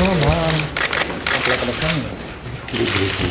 Oh, wow. Apa-apa kamu? Gitu-gitu.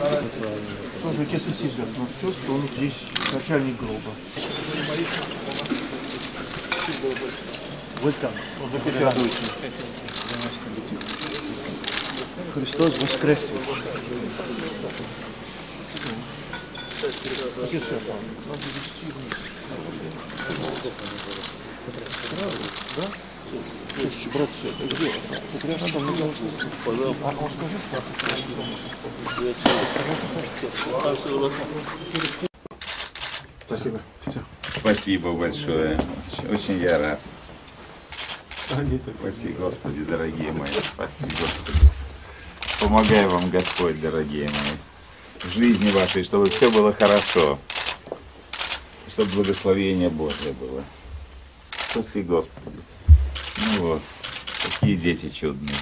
Тоже отец и сын наш чувство, он здесь начальник гроба. Вот там, он запечатывается. Христос воскресе. Отец Феофан, надо вести вниз. Да? Слушайте, брат, все, ты где? Ты прямо там не должен. Пожалуйста. А он скажи, что Спасибо. Все. Спасибо большое. Очень- Очень я рад. Спасибо, Господи, дорогие мои. Спасибо, Господи. Помогай вам, Господь, дорогие мои. В жизни вашей, чтобы все было хорошо. Чтобы благословение Божье было. Спасибо, Господи. Ну вот, такие дети чудные.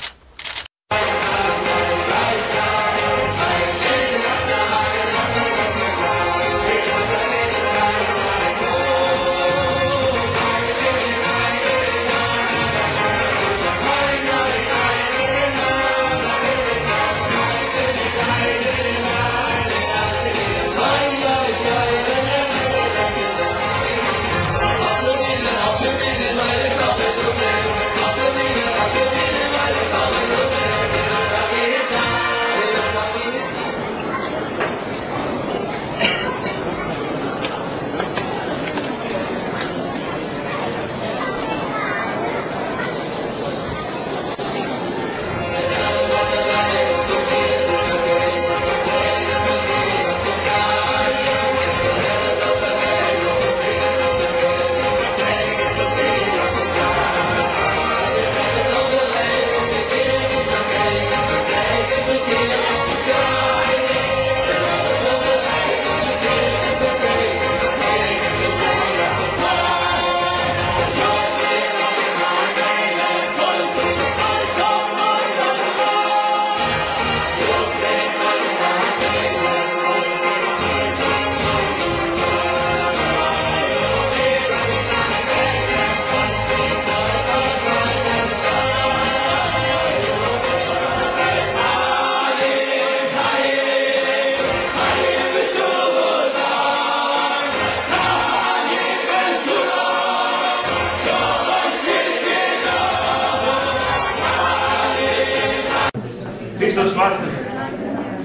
Hristos Vaskrse.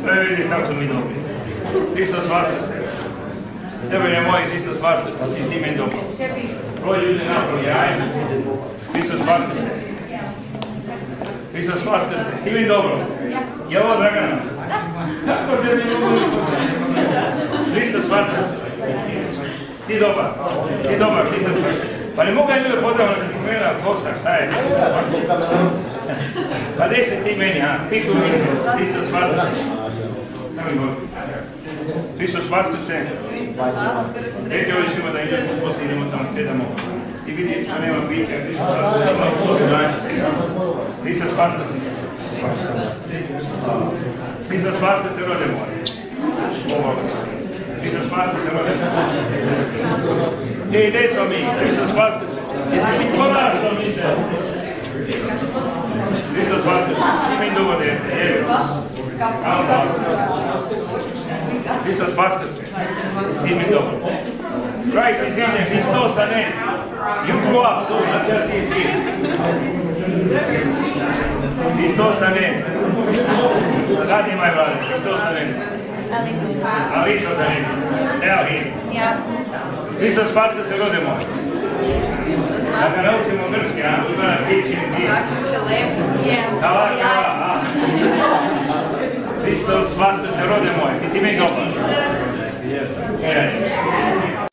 Sve vidi kako mi dobri. Hristos Vaskrse. Tebe je moj Hristos Vaskrse, si ti meni dobro. Broj ljudi napravi, ajde. Hristos Vaskrse. Hristos Vaskrse. Ti meni dobro. Je ovo Dragana? Kako se mi mogu Hristos Vaskrse. Ti dobar. Ti dobar, Hristos Vaskrse. Pa ne mogu ja ljude pozdraviti kad ti gleda kosa, šta je? Pa daj se ti meni, a? Ti tu meni, Hristos Vaskrse. Hristos Vaskrse. Reći ovdje svima da idemo poslije, idemo tamo, sjedamo. I vidite što nema pića, Hristos Vaskrse. Hristos Vaskrse. Hristos Vaskrse, rode moje. Ovo Hristos Vaskrse, rode moje. Gdje ide smo mi? Hristos Vaskrse. Jesi ti kolar smo mi se? Vaskrse. Mi dugo dete, je. Hristos Vaskrse. Ti mi dobro. Christ is in there. Hristos anest. You grow up, those are just his gifts. Hristos anest. Radi my brother. Hristos anest. Alisos anest. Tell him. Yeah. Hristos Paska se rode moj. Da ga naučimo grčki, a? Ima na tići, Kala, kala, a? Hristos Paska se rode moj. I ti mi dobar. E,